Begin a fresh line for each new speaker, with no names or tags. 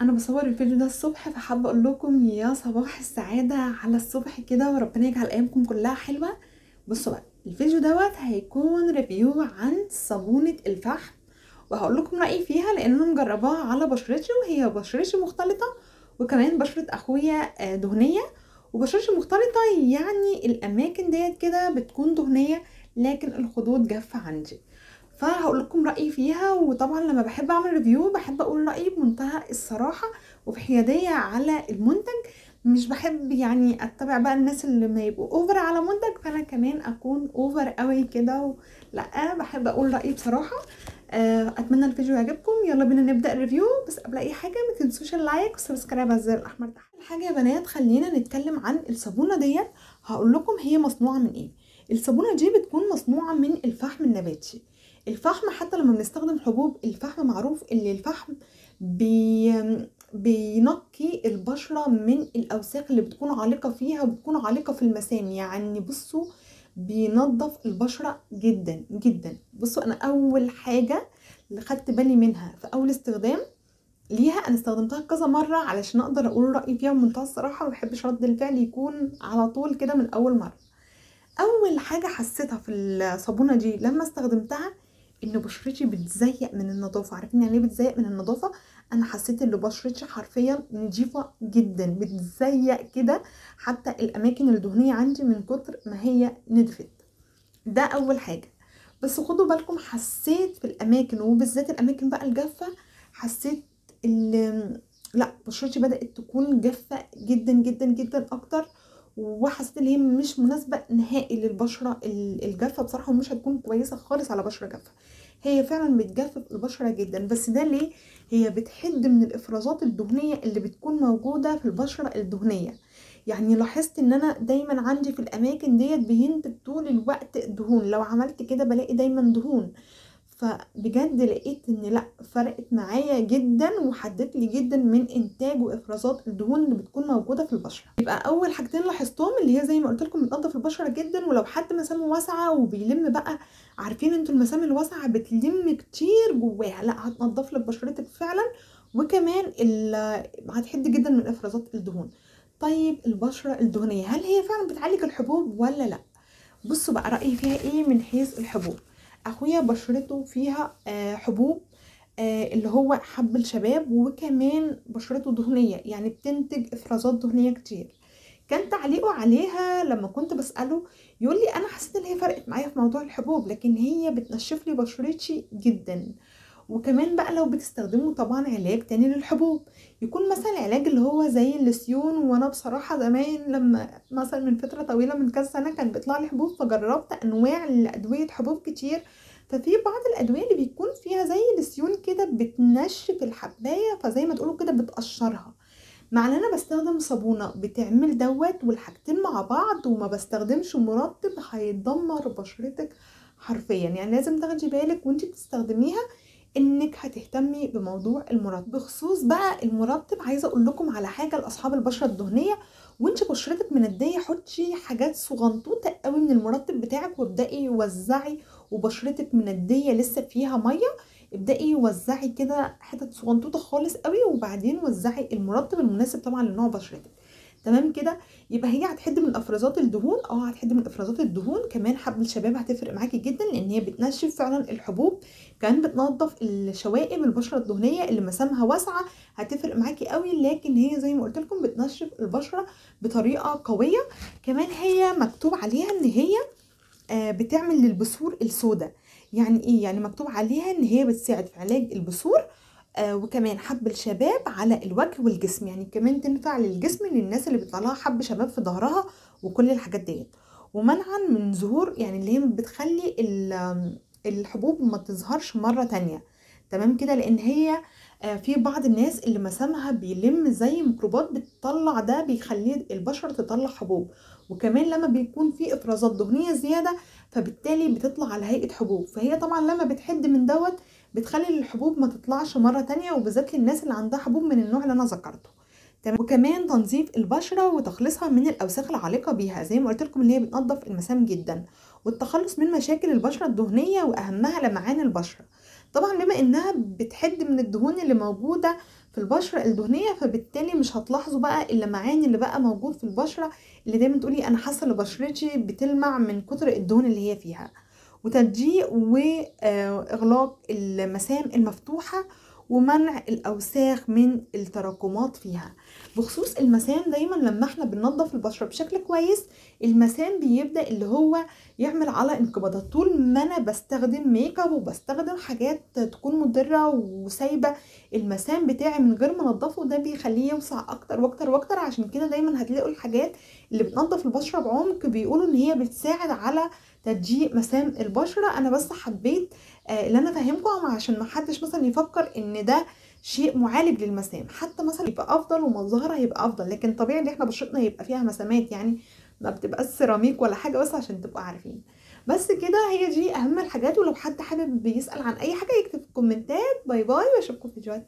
أنا بصور الفيديو ده الصبح فحابة أقول لكم يا صباح السعادة على الصبح كده وربنا يجعل أيامكم كلها حلوة. بصوا بقى الفيديو دوت هيكون ريفيو عن صابونة الفحم وهقول لكم رأيي فيها لأن أنا مجرباها على بشرتي وهي بشرتي مختلطة وكمان بشرة أخويا آه، دهنية. وبشرتي مختلطة يعني الأماكن ديت كده بتكون دهنية لكن الخدود جافة عندي. فهقول لكم رأيي فيها وطبعا لما بحب أعمل review بحب أقول رأيي بمنتهى الصراحة وبحيادية على المنتج. مش بحب يعني أتبع بقى الناس اللي ما يبقوا over على منتج فأنا كمان أكون over قوي كده و... لأ بحب أقول رأيي بصراحة. آه، أتمنى الفيديو يعجبكم. يلا بينا نبدأ ال review بس قبل أي حاجة ما تنسوش ال like وال subscribe على الزر الأحمر تحت. الحاجة يا بنات خلينا نتكلم عن الصابونة ديت. هقول لكم هي مصنوعة من إيه. الصابونة دي بتكون مصنوعة من الفحم النباتي. الفحم حتى لما بنستخدم حبوب الفحم معروف إن الفحم بي بينقي البشرة من الأوساخ اللي بتكون عالقة فيها وبتكون عالقة في المسام. يعني بصوا بينظف البشرة جدا جدا. بصوا أنا أول حاجة اللي خدت بالي منها في أول استخدام ليها أنا استخدمتها كذا مرة علشان أقدر أقول رأيي فيها بمنتهى الصراحة مبحبش رد الفعل يكون على طول كده من أول مرة. أول حاجة حسيتها في الصابونة دي لما استخدمتها ان بشرتي بتزيق من النظافة. عارفين يعني إيه بتزيق من النظافة؟ أنا حسيت ان بشرتي حرفيا نظيفه جدا بتزيق كده. حتى الأماكن الدهنية عندي من كتر ما هي نضفت. ده أول حاجة. بس خدوا بالكم حسيت في الاماكن وبالذات الأماكن بقى الجافة حسيت لا بشرتي بدأت تكون جافة جدا جدا جدا أكتر. وحسيت إن هي مش مناسبة نهائي للبشرة الجافة بصراحة ومش هتكون كويسة خالص على بشرة جافة. هي فعلا بتجفف البشرة جدا بس ده ليه؟ هي بتحد من الإفرازات الدهنية اللي بتكون موجودة في البشرة الدهنية. يعني لاحظت إن أنا دايما عندي في الأماكن ديت بينتج طول الوقت دهون. لو عملت كده بلاقي دايما دهون. فبجد لقيت إن لأ فرقت معايا جدا وحدت لي جدا من إنتاج وافرازات الدهون اللي بتكون موجودة في البشرة. يبقى أول حاجتين لاحظتهم اللي هي زي ما قلت لكم بتنضف البشرة جدا ولو حد مسامه واسعة وبيلم بقى عارفين أنتوا المسام الواسعة بتلم كتير جواها لأ هتنضف لك بشرتك فعلا وكمان هتحد جدا من افرازات الدهون. طيب البشرة الدهنية هل هي فعلا بتعالج الحبوب ولا لأ؟ بصوا بقى رأيي فيها إيه من حيث الحبوب. أخويا بشرته فيها حبوب اللي هو حب الشباب وكمان بشرته دهنية يعني بتنتج إفرازات دهنية كتير. كان تعليقه عليها لما كنت بسأله يقول لي أنا حسيت إن هي فرقت معايا في موضوع الحبوب لكن هي بتنشف لي بشرتي جدا. وكمان بقى لو بتستخدموا طبعا علاج تاني للحبوب. يكون مثلا العلاج اللي هو زي الليسيون وأنا بصراحة زمان لما مثلا من فترة طويلة من كذا سنة كان بيطلع لي حبوب فجربت أنواع لأدوية حبوب كتير. ففي بعض الأدوية اللي بيكون فيها زي الليسيون كده بتنشف الحباية فزي ما تقولوا كده بتقشرها. مع إن أنا بستخدم صابونة بتعمل دوت والحاجتين مع بعض وما بستخدمش مرطب هيدمر بشرتك حرفيا. يعني لازم تاخدي بالك وانت بتستخدميها إنك هتهتمي بموضوع المرطب بخصوص بقى المرطب عايزة أقول لكم على حاجة لأصحاب البشرة الدهنية وانت بشرتك منديه حطي حاجات صغنطوطة قوي من المرطب بتاعك وابدأي وزعي وبشرتك منديه لسه فيها مية ابدأي وزعي كده حتت صغنطوطة خالص قوي وبعدين وزعي المرطب المناسب طبعا لنوع بشرتك. تمام كده؟ يبقى هي هتحد من أفرازات الدهون آه هتحد من أفرازات الدهون. كمان حب الشباب هتفرق معاكي جدا لأن هي بتنشف فعلا الحبوب. كمان بتنظف الشوائب البشرة الدهنية اللي مسامها واسعة هتفرق معاكي قوي. لكن هي زي ما قلت لكم بتنشف البشرة بطريقة قوية. كمان هي مكتوب عليها إن هي آه بتعمل للبثور السوداء. يعني إيه؟ يعني مكتوب عليها إن هي بتساعد في علاج البثور وكمان حب الشباب على الوجه والجسم. يعني كمان تنفع للجسم للناس اللي بيطلع لها حب شباب في ظهرها وكل الحاجات ديت. ومنعا من ظهور يعني اللي هي بتخلي الحبوب ما تظهرش مرة تانية. تمام كده؟ لأن هي آه في بعض الناس اللي مسامها بيلم زي ميكروبات بتطلع ده بيخلي البشرة تطلع حبوب. وكمان لما بيكون في إفرازات دهنية زيادة فبالتالي بتطلع على هيئة حبوب. فهي طبعا لما بتحد من دوت بتخلي الحبوب ما تطلعش مرة تانية وبالذات للناس اللي عندها حبوب من النوع اللي أنا ذكرته. تمام. وكمان تنظيف البشرة وتخليصها من الأوساخ العالقة بيها زي ما قلت لكم اللي هي بتنظف المسام جدا. والتخلص من مشاكل البشرة الدهنية وأهمها لمعان البشرة. طبعا بما إنها بتحد من الدهون اللي موجودة في البشرة الدهنية فبالتالي مش هتلاحظوا بقى اللمعان اللي بقى موجود في البشرة اللي دايما تقولي أنا حاسة إن بشرتي بتلمع من كتر الدهون اللي هي فيها. وتضييق واغلاق المسام المفتوحة ومنع الأوساخ من التراكمات فيها. بخصوص المسام دايما لما إحنا بننظف البشرة بشكل كويس المسام بيبدأ اللي هو يعمل على انقباضات. طول ما أنا بستخدم make up وبستخدم حاجات تكون مضرة وسايبة المسام بتاعي من غير ما انضفه ده بيخليه يوسع أكتر وأكتر وأكتر. عشان كده دايما هتلاقوا الحاجات اللي بتنظف البشرة بعمق بيقولوا إن هي بتساعد على تضييق مسام البشرة. أنا بس حبيت آه اللي أنا فاهمكم عشان ما حدش مثلا يفكر إن ده شيء معالج للمسام. حتى مثلا يبقى أفضل ومظهرها يبقى أفضل لكن طبيعي إن إحنا بشرتنا يبقى فيها مسامات يعني ما بتبقاش سيراميك ولا حاجة بس عشان تبقوا عارفين. بس كده هي دي أهم الحاجات ولو حد حابب يسأل عن أي حاجة يكتب في الكومنتات. bye bye وأشوفكم في فيديوهات